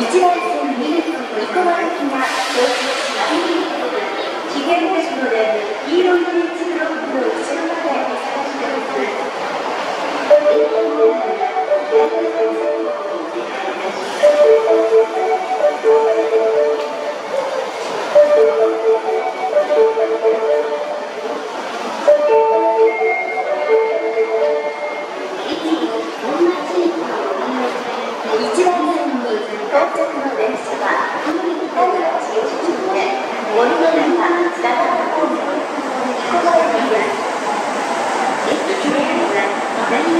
1台線右行き生駒行が到着しま。黄色い到着の電車は海にを進んで森の中連な方面には